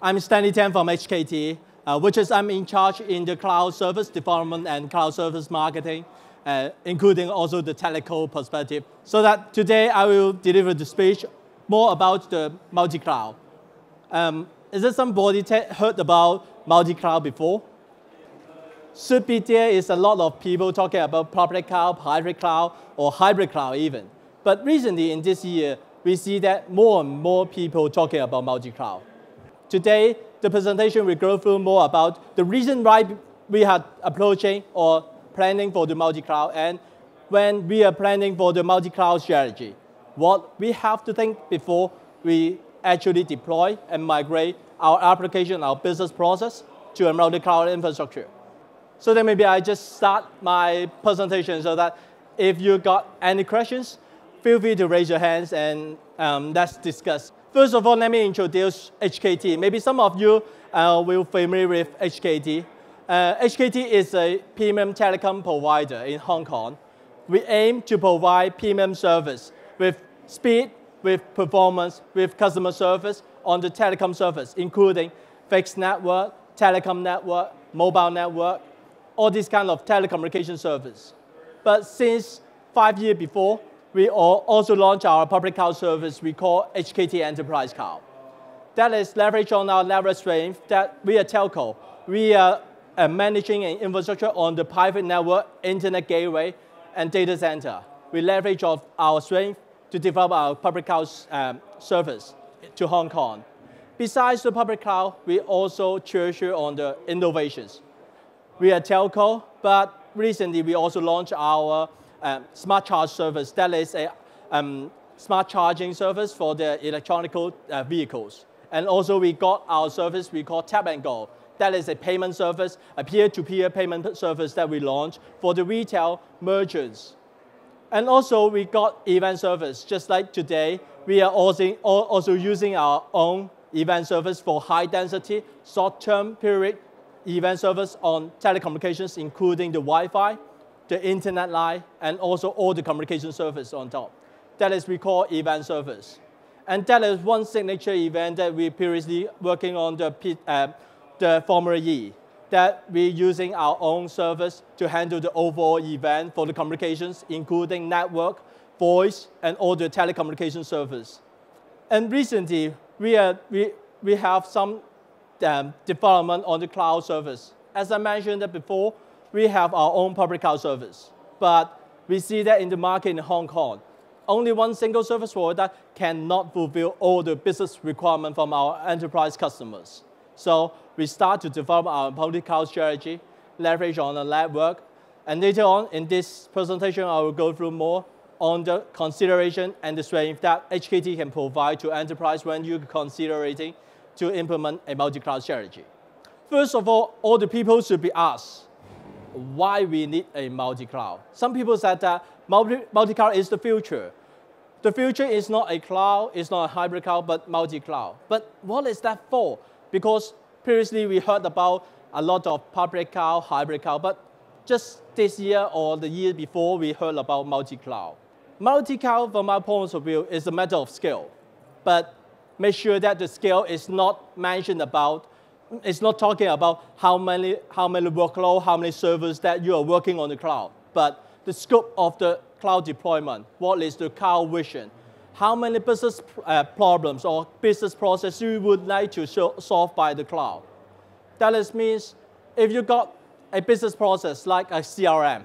I'm Stanley Tan from HKT, uh, which is I'm in charge in the cloud service development and cloud service marketing, uh, including also the telco perspective. So that today I will deliver the speech more about the multi-cloud. Um, is there somebody heard about multi-cloud before? Should be there is a lot of people talking about public cloud, private cloud, or hybrid cloud even. But recently in this year, we see that more and more people talking about multi-cloud. Today, the presentation will go through more about the reason why we are approaching or planning for the multi-cloud and when we are planning for the multi-cloud strategy, what we have to think before we actually deploy and migrate our application, our business process to a multi-cloud infrastructure. So then maybe I just start my presentation so that if you got any questions, feel free to raise your hands and um, let's discuss. First of all, let me introduce HKT. Maybe some of you uh, will familiar with HKT. Uh, HKT is a premium telecom provider in Hong Kong. We aim to provide premium service with speed, with performance, with customer service on the telecom service, including fixed network, telecom network, mobile network, all these kind of telecommunication service. But since five years before, we also launched our public cloud service we call HKT Enterprise Cloud. That is leverage on our leverage strength that we are telco. We are uh, managing an infrastructure on the private network, internet gateway, and data center. We leverage of our strength to develop our public cloud um, service to Hong Kong. Besides the public cloud, we also treasure on the innovations. We are telco, but recently we also launched our um, smart charge service. That is a um, smart charging service for the electronic uh, vehicles. And also we got our service we call Tap and Go. That is a payment service, a peer-to-peer -peer payment service that we launched for the retail merchants. And also we got event service. Just like today, we are also, also using our own event service for high density, short-term period event service on telecommunications, including the Wi-Fi, the internet line, and also all the communication service on top. That is we call event service. And that is one signature event that we previously working on the, uh, the Formula E, that we're using our own service to handle the overall event for the communications, including network, voice, and all the telecommunication service. And recently, we, are, we, we have some um, development on the cloud service. As I mentioned before, we have our own public cloud service. But we see that in the market in Hong Kong, only one single service provider cannot fulfill all the business requirements from our enterprise customers. So we start to develop our public cloud strategy, leverage on the network, and later on in this presentation, I will go through more on the consideration and the strength that HKT can provide to enterprise when you're considering to implement a multi-cloud strategy. First of all, all the people should be asked, why we need a multi-cloud. Some people said that multi-cloud is the future. The future is not a cloud, it's not a hybrid cloud, but multi-cloud. But what is that for? Because previously we heard about a lot of public cloud, hybrid cloud, but just this year or the year before, we heard about multi-cloud. Multi-cloud, from my point of view, is a matter of scale. But make sure that the scale is not mentioned about it's not talking about how many, how many workload, how many servers that you are working on the cloud, but the scope of the cloud deployment. What is the cloud vision? How many business uh, problems or business process you would like to solve by the cloud? That is means if you got a business process like a CRM,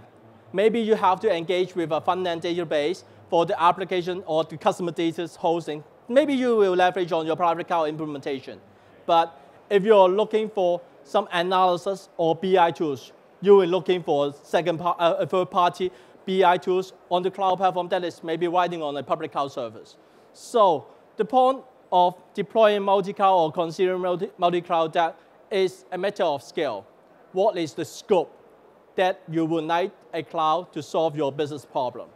maybe you have to engage with a front-end database for the application or the customer data hosting. Maybe you will leverage on your private cloud implementation. But if you're looking for some analysis or BI tools, you are looking for second part, uh, third party BI tools on the cloud platform that is maybe riding on a public cloud service. So the point of deploying multi-cloud or considering multi-cloud that is a matter of scale. What is the scope that you would need a cloud to solve your business problem?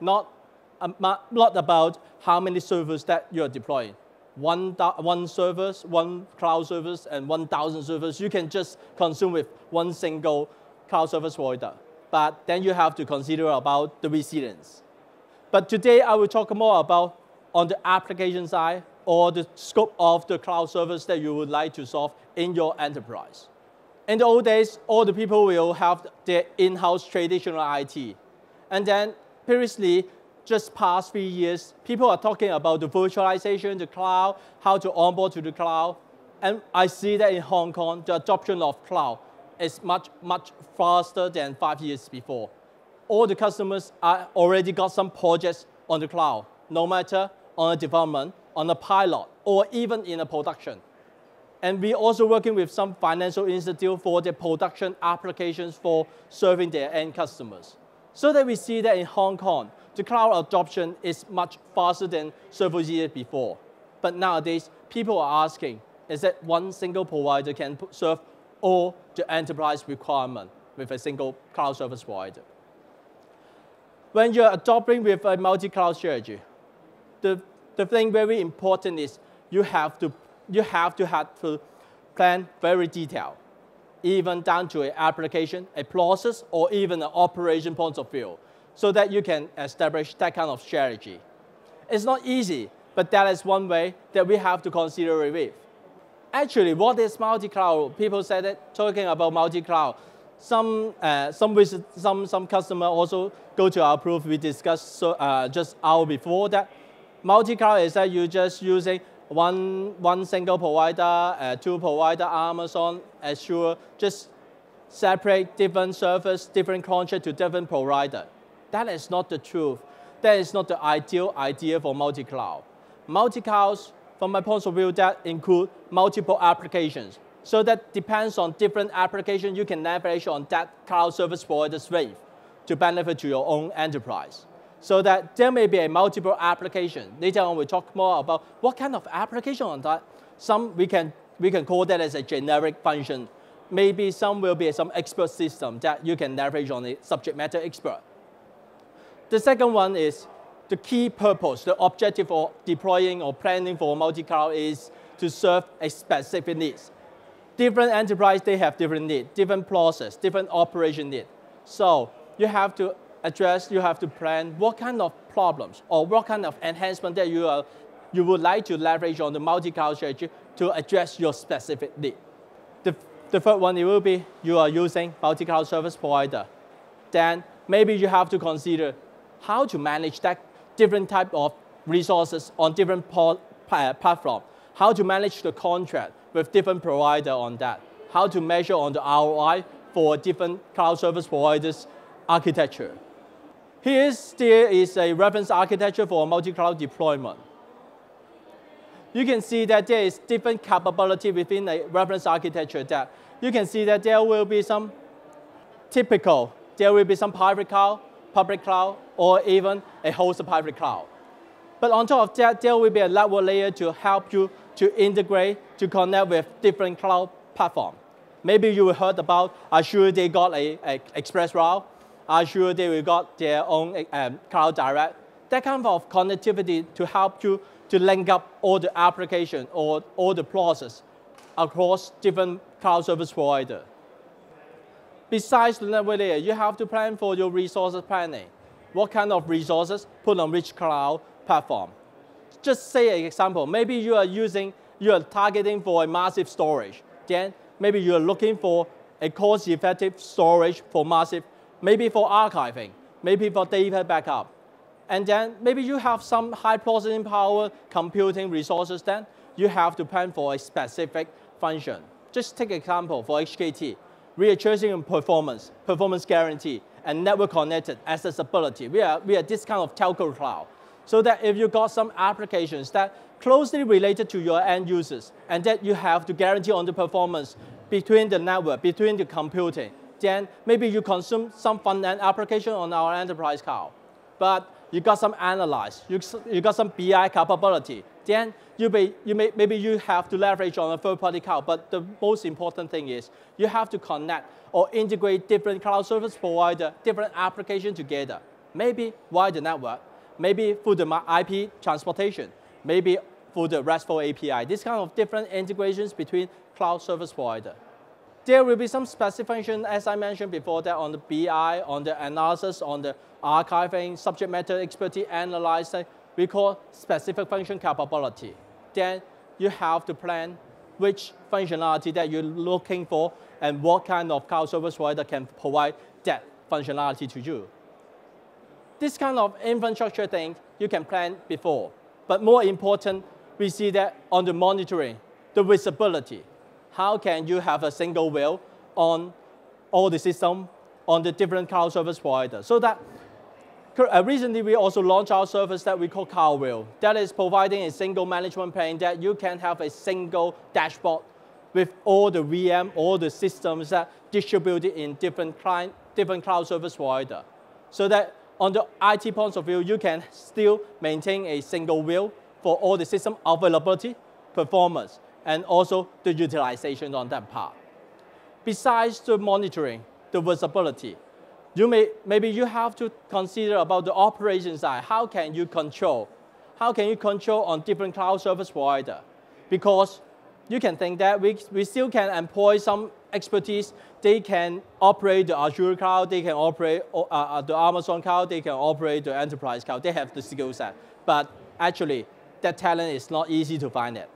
Not, um, not about how many servers that you're deploying one, one service, one cloud service, and 1,000 servers. You can just consume with one single cloud service provider. But then you have to consider about the resilience. But today I will talk more about on the application side, or the scope of the cloud service that you would like to solve in your enterprise. In the old days, all the people will have their in-house traditional IT. And then previously, just past three years, people are talking about the virtualization, the cloud, how to onboard to the cloud. And I see that in Hong Kong, the adoption of cloud is much, much faster than five years before. All the customers are already got some projects on the cloud, no matter on a development, on a pilot, or even in a production. And we're also working with some financial institute for their production applications for serving their end customers. So that we see that in Hong Kong, the cloud adoption is much faster than several years before. But nowadays, people are asking, is that one single provider can serve all the enterprise requirement with a single cloud service provider? When you're adopting with a multi-cloud strategy, the, the thing very important is you have to, you have to have to plan very detailed, even down to an application, a process, or even an operation point of view, so that you can establish that kind of strategy. It's not easy, but that is one way that we have to consider it with. Actually, what is multi-cloud? People said that talking about multi-cloud, some uh, some visit, some some customer also go to our proof. We discussed so, uh, just hour before that. Multi-cloud is that you just using one one single provider, uh, two provider, Amazon, Azure, just separate different service, different contract to different provider. That is not the truth. That is not the ideal idea for multi-cloud. Multi-clouds, from my point of view, that include multiple applications. So that depends on different applications you can leverage on that cloud service provider's wave to benefit to your own enterprise. So that there may be a multiple application. Later on, we'll talk more about what kind of application on that. Some we can, we can call that as a generic function. Maybe some will be some expert system that you can leverage on the subject matter expert. The second one is the key purpose, the objective of deploying or planning for multi-cloud is to serve a specific needs different enterprise, they have different need, different process, different operation need. So you have to address, you have to plan what kind of problems or what kind of enhancement that you, are, you would like to leverage on the multi-cloud strategy to address your specific need. The, the third one, it will be you are using multi-cloud service provider. Then maybe you have to consider how to manage that different type of resources on different platform, how to manage the contract, with different provider on that. How to measure on the ROI for different cloud service providers architecture. Here there is a reference architecture for multi-cloud deployment. You can see that there is different capability within a reference architecture that you can see that there will be some typical, there will be some private cloud, public cloud, or even a hosted private cloud. But on top of that, there will be a network layer to help you to integrate, to connect with different cloud platforms. Maybe you heard about Azure, they got a express route. Azure, they will got their own um, cloud direct. That kind of connectivity to help you to link up all the application or all the process across different cloud service provider. Besides the network layer, you have to plan for your resources planning. What kind of resources put on which cloud platform? just say an example. Maybe you are using, you are targeting for a massive storage. Then maybe you are looking for a cost-effective storage for massive, maybe for archiving, maybe for data backup. And then maybe you have some high processing power computing resources, then you have to plan for a specific function. Just take example for HKT, reassuring performance, performance guarantee, and network connected accessibility. We are, we are this kind of telco cloud so that if you got some applications that closely related to your end users and that you have to guarantee on the performance between the network, between the computing, then maybe you consume some front-end application on our enterprise cloud. But you got some analyze, you, you got some BI capability, then you may, you may, maybe you have to leverage on a third-party cloud. But the most important thing is you have to connect or integrate different cloud service provider, different applications together. Maybe via the network, maybe through the IP transportation, maybe through the RESTful API. This kind of different integrations between cloud service provider. There will be some specific function, as I mentioned before, that on the BI, on the analysis, on the archiving, subject matter expertise analyzing, we call specific function capability. then you have to plan which functionality that you're looking for and what kind of cloud service provider can provide that functionality to you. This kind of infrastructure thing you can plan before. But more important, we see that on the monitoring, the visibility. How can you have a single view on all the system on the different cloud service providers? So that uh, recently we also launched our service that we call CloudView. That is providing a single management plane that you can have a single dashboard with all the VM, all the systems that distributed in different client, different cloud service provider. So that on the IT point of view, you can still maintain a single wheel for all the system availability, performance, and also the utilization on that part. Besides the monitoring, the visibility, you may, maybe you have to consider about the operation side. How can you control? How can you control on different cloud service provider? Because you can think that we, we still can employ some expertise. They can operate the Azure cloud, they can operate uh, uh, the Amazon cloud, they can operate the enterprise cloud. They have the skill set. But actually, that talent is not easy to find it.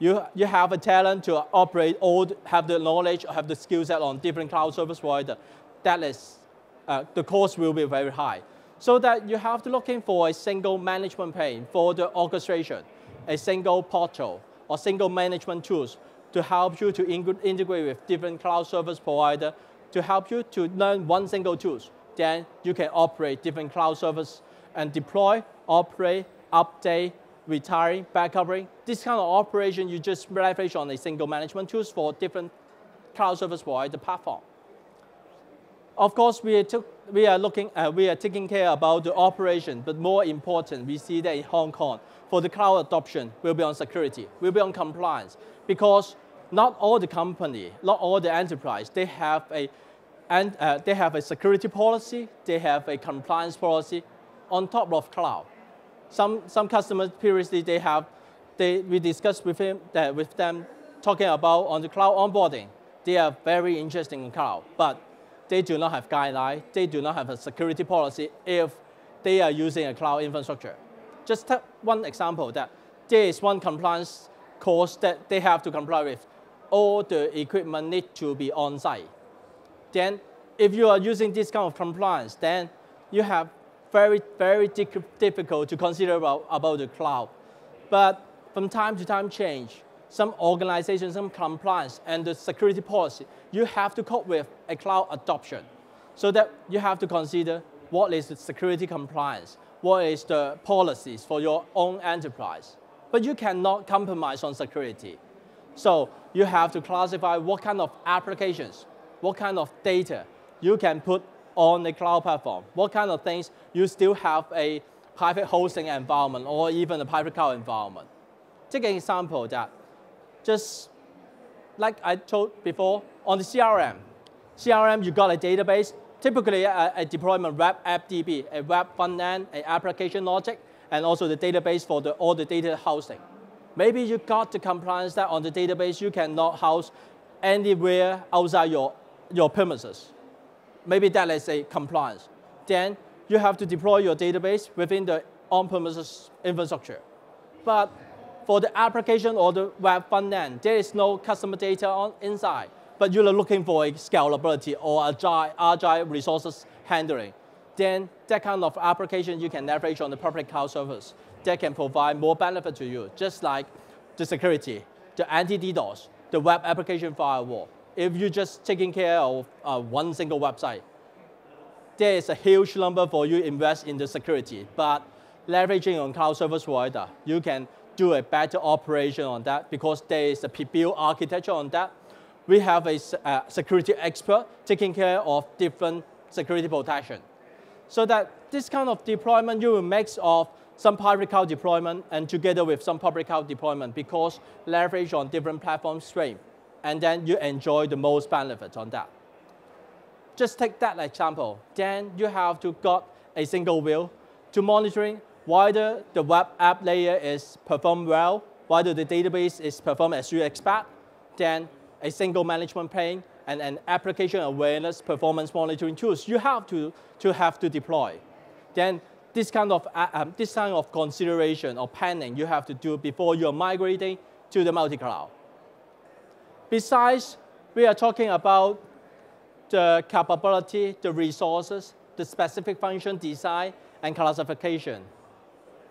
You, you have a talent to operate all, have the knowledge, have the skill set on different cloud service provider. That is, uh, the cost will be very high. So that you have to looking for a single management plane for the orchestration, a single portal, or single management tools to help you to integrate with different cloud service provider to help you to learn one single tools. Then you can operate different cloud service and deploy, operate, update, retiring, back backupping. This kind of operation you just leverage on a single management tools for different cloud service provider platform. Of course, we are, we are looking, uh, we are taking care about the operation, but more important, we see that in Hong Kong, for the cloud adoption will be on security, will be on compliance, because not all the company, not all the enterprise, they have a, and uh, they have a security policy, they have a compliance policy on top of cloud. Some, some customers previously they have, they, we discussed with, him, that with them talking about on the cloud onboarding. They are very interested in cloud, but they do not have guideline, they do not have a security policy if they are using a cloud infrastructure. Just one example that there is one compliance course that they have to comply with. All the equipment need to be on site. Then if you are using this kind of compliance, then you have very, very difficult to consider about, about the cloud. But from time to time change, some organization, some compliance, and the security policy, you have to cope with a cloud adoption. So that you have to consider what is the security compliance, what is the policies for your own enterprise. But you cannot compromise on security. So you have to classify what kind of applications, what kind of data you can put on the cloud platform, what kind of things you still have a private hosting environment or even a private cloud environment. Take an example that just like I told before, on the CRM, CRM, you got a database, typically a, a deployment web app DB, a web front end, an application logic, and also the database for the, all the data housing. Maybe you got the compliance that on the database you cannot house anywhere outside your, your premises. Maybe that is a compliance. Then you have to deploy your database within the on-premises infrastructure. But for the application or the web front end, there is no customer data on inside but you're looking for a scalability or agile, agile resources handling, then that kind of application you can leverage on the public cloud service that can provide more benefit to you, just like the security, the anti-DDoS, the web application firewall. If you're just taking care of uh, one single website, there is a huge number for you invest in the security, but leveraging on cloud service provider, you can do a better operation on that because there is a built architecture on that we have a uh, security expert taking care of different security protection. So that this kind of deployment, you will mix of some private cloud deployment and together with some public cloud deployment because leverage on different platform stream. And then you enjoy the most benefits on that. Just take that example. Then you have to got a single view to monitoring whether the web app layer is performed well, whether the database is performed as you expect, then a single management plane, and an application awareness performance monitoring tools you have to, to have to deploy. Then this kind of, uh, um, this kind of consideration or planning you have to do before you're migrating to the multi-cloud. Besides, we are talking about the capability, the resources, the specific function design, and classification.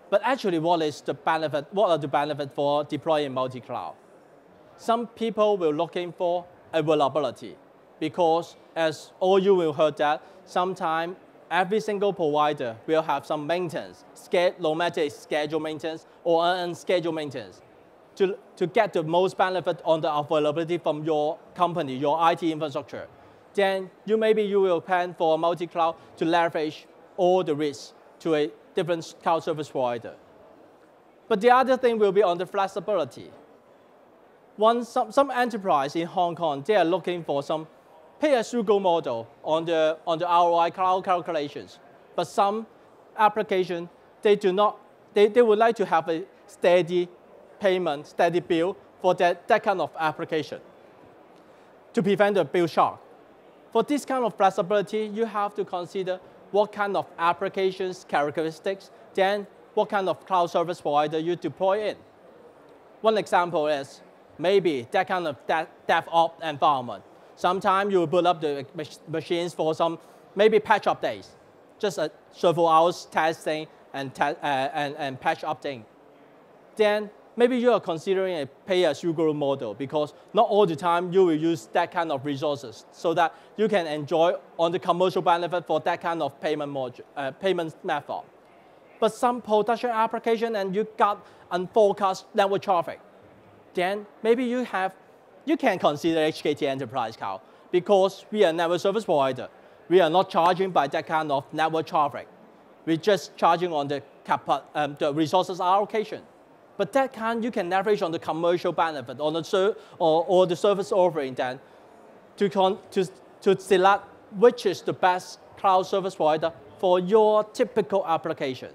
But actually, what is the benefit? What are the benefits for deploying multi-cloud? Some people will looking for availability because as all you will heard that, sometimes every single provider will have some maintenance, no matter it's scheduled maintenance or unscheduled maintenance. To, to get the most benefit on the availability from your company, your IT infrastructure, then you maybe you will plan for multi-cloud to leverage all the risks to a different cloud service provider. But the other thing will be on the flexibility. One, some, some enterprise in Hong Kong, they are looking for some pay-as-you-go model on the, on the ROI cloud calculations. But some application, they do not, they, they would like to have a steady payment, steady bill for that, that kind of application to prevent the bill shock. For this kind of flexibility, you have to consider what kind of applications characteristics, then what kind of cloud service provider you deploy in. One example is maybe that kind of DevOps environment. Sometimes you put up the machines for some maybe patch updates, just a several hours testing and, te uh, and, and patch updating. Then maybe you are considering a pay-as-you-go model because not all the time you will use that kind of resources so that you can enjoy on the commercial benefit for that kind of payment, uh, payment method. But some production application and you got unforecast network traffic, then maybe you have you can consider HKT Enterprise Cloud because we are network service provider. We are not charging by that kind of network traffic. We're just charging on the, um, the resources allocation. But that kind you can leverage on the commercial benefit on the or, or the service offering then to, con to, to select which is the best cloud service provider for your typical application.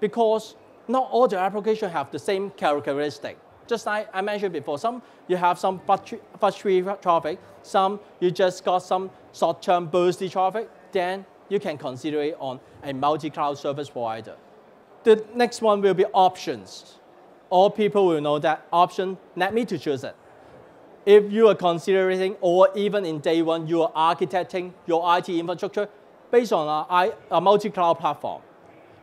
Because not all the applications have the same characteristic just like I mentioned before, some you have some fast traffic, some you just got some short-term bursty traffic, then you can consider it on a multi-cloud service provider. The next one will be options. All people will know that option, let me to choose it. If you are considering, or even in day one, you are architecting your IT infrastructure based on a, a multi-cloud platform,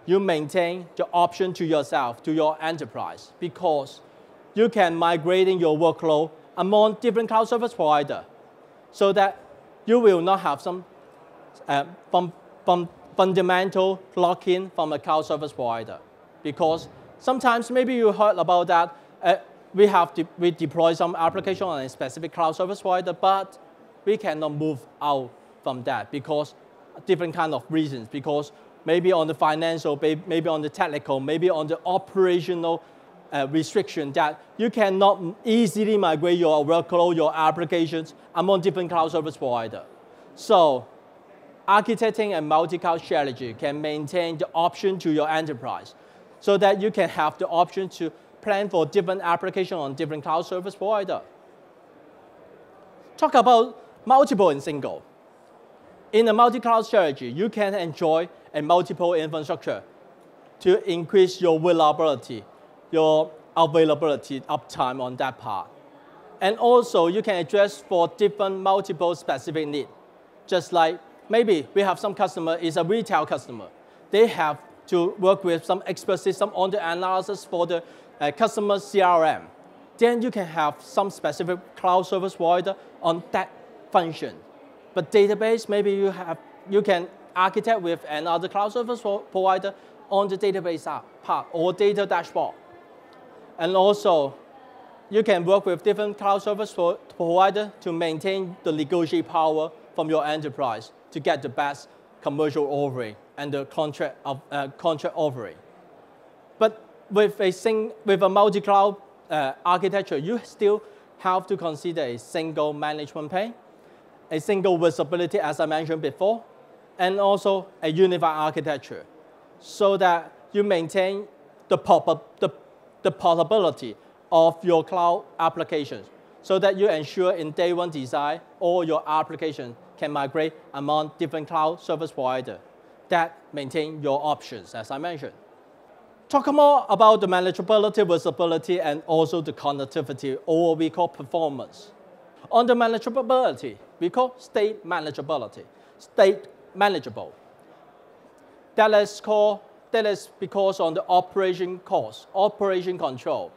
you maintain the option to yourself, to your enterprise, because you can migrating your workload among different cloud service provider so that you will not have some uh, fundamental lock-in from a cloud service provider. Because sometimes maybe you heard about that, uh, we have de we deploy some application on a specific cloud service provider, but we cannot move out from that because different kind of reasons, because maybe on the financial, maybe on the technical, maybe on the operational uh, restriction that you cannot easily migrate your workload, your applications among different cloud service providers. So architecting a multi-cloud strategy can maintain the option to your enterprise so that you can have the option to plan for different applications on different cloud service provider. Talk about multiple and single. In a multi-cloud strategy, you can enjoy a multiple infrastructure to increase your reliability your availability uptime on that part. And also you can address for different multiple specific needs. Just like maybe we have some customer is a retail customer. They have to work with some expert system on the analysis for the uh, customer CRM. Then you can have some specific cloud service provider on that function. But database, maybe you have you can architect with another cloud service provider on the database part or data dashboard. And also, you can work with different cloud service provider to maintain the negotiate power from your enterprise to get the best commercial offering and the contract, of, uh, contract offering. But with a, sing, with a multi-cloud uh, architecture, you still have to consider a single management pane, a single visibility, as I mentioned before, and also a unified architecture so that you maintain the, pop-up, the the portability of your cloud applications so that you ensure in day one design all your applications can migrate among different cloud service providers. That maintain your options, as I mentioned. Talk more about the manageability, visibility, and also the connectivity, or we call performance. On the manageability, we call state manageability, state manageable. That is called, that is because on the operation cost, operation control.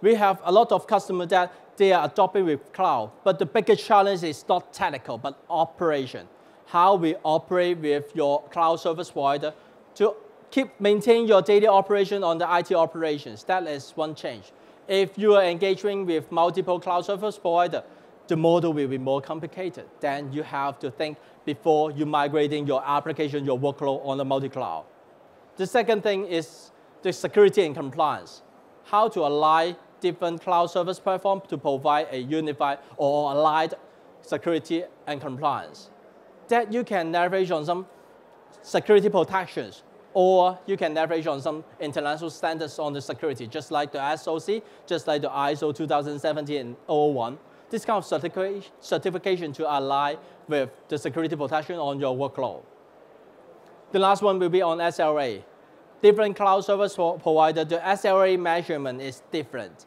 We have a lot of customers that they are adopting with cloud, but the biggest challenge is not technical, but operation. How we operate with your cloud service provider to keep maintain your daily operation on the IT operations. That is one change. If you are engaging with multiple cloud service provider, the model will be more complicated. Then you have to think before you migrating your application, your workload on the multi-cloud. The second thing is the security and compliance. How to align different cloud service platform to provide a unified or aligned security and compliance. That you can leverage on some security protections or you can leverage on some international standards on the security, just like the SOC, just like the ISO 2017 01. This kind of certification to align with the security protection on your workload. The last one will be on SLA. Different cloud service provider, the SLA measurement is different.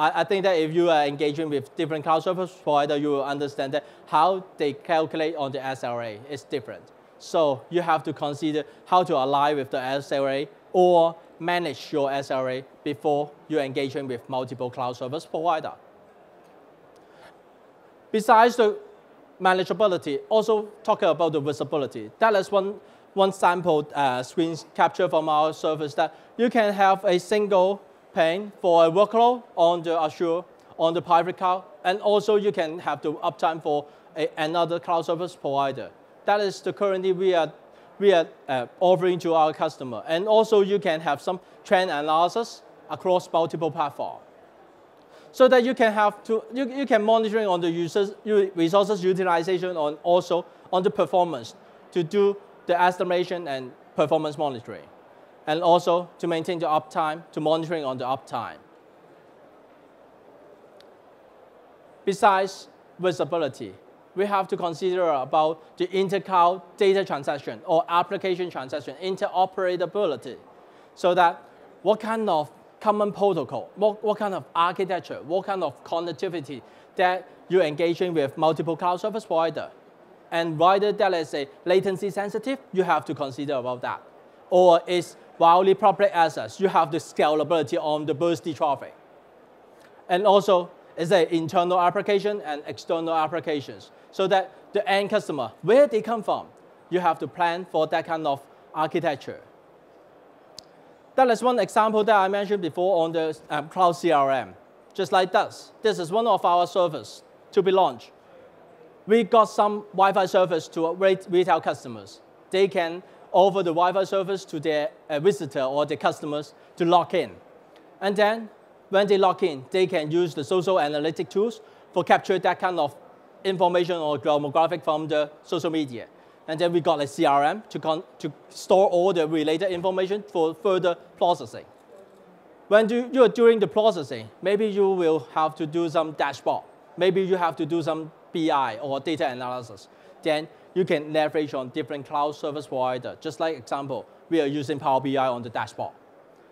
I, I think that if you are engaging with different cloud service provider, you will understand that how they calculate on the SLA is different. So you have to consider how to align with the SLA or manage your SLA before you're engaging with multiple cloud service provider. Besides the manageability, also talk about the visibility. That is one, one sample uh, screen capture from our service that you can have a single pane for a workload on the Azure, on the private cloud, and also you can have the uptime for a, another cloud service provider. That is the currently we are, we are uh, offering to our customer. And also you can have some trend analysis across multiple platforms. So that you can have to, you, you can monitoring on the users, resources utilization on also on the performance to do the estimation and performance monitoring. And also to maintain the uptime, to monitoring on the uptime. Besides visibility, we have to consider about the inter-cloud data transaction or application transaction, interoperability, so that what kind of common protocol, what, what kind of architecture, what kind of connectivity that you're engaging with multiple cloud service provider. And whether that is a latency sensitive, you have to consider about that. Or is wildly public access, you have the scalability on the bursty traffic. And also, is an internal application and external applications so that the end customer, where they come from, you have to plan for that kind of architecture. That is one example that I mentioned before on the um, cloud CRM. Just like this, this is one of our services to be launched. We got some Wi-Fi service to retail customers. They can offer the Wi-Fi service to their uh, visitor or their customers to log in. And then when they log in, they can use the social analytic tools for capture that kind of information or demographic from the social media. And then we got a CRM to, to store all the related information for further processing. When do, you are doing the processing, maybe you will have to do some dashboard. Maybe you have to do some BI or data analysis. Then you can leverage on different cloud service provider. Just like example, we are using Power BI on the dashboard.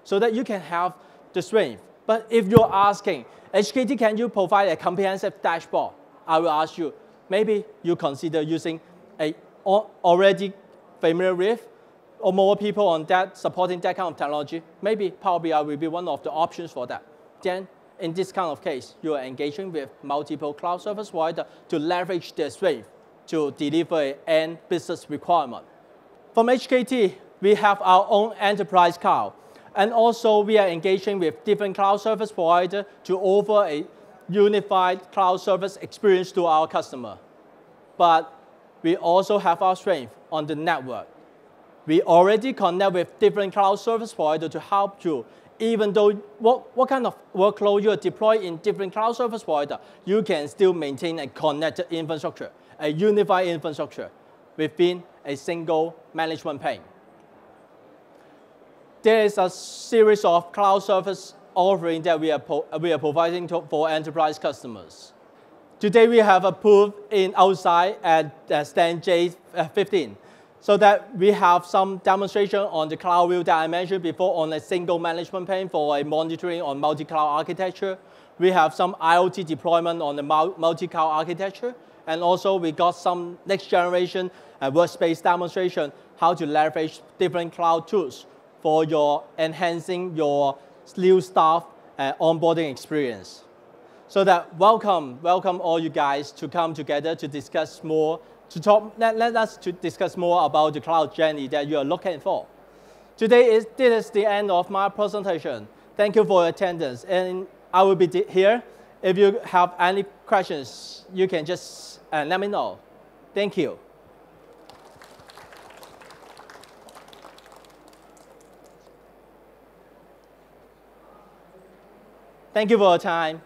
So that you can have the strength. But if you're asking, HKT, can you provide a comprehensive dashboard? I will ask you, maybe you consider using a already familiar with or more people on that supporting that kind of technology, maybe Power BI will be one of the options for that. Then in this kind of case, you are engaging with multiple cloud service providers to leverage their strength to deliver an business requirement. From HKT, we have our own enterprise cloud. And also we are engaging with different cloud service providers to offer a unified cloud service experience to our customer. But we also have our strength on the network. We already connect with different cloud service providers to help you. Even though what, what kind of workload you deploy in different cloud service provider, you can still maintain a connected infrastructure, a unified infrastructure within a single management pane. There is a series of cloud service offering that we are, we are providing to, for enterprise customers. Today we have approved in outside at uh, stand J15. so that we have some demonstration on the cloud view that I mentioned before on a single management pane for a monitoring on multi-cloud architecture. We have some IoT deployment on the multi-cloud architecture. And also we got some next generation uh, workspace demonstration, how to leverage different cloud tools for your enhancing your new staff uh, onboarding experience. So that welcome, welcome all you guys to come together to discuss more to talk, let, let us to discuss more about the cloud journey that you are looking for. Today is, this is the end of my presentation. Thank you for your attendance. And I will be here. If you have any questions, you can just uh, let me know. Thank you. Thank you for your time.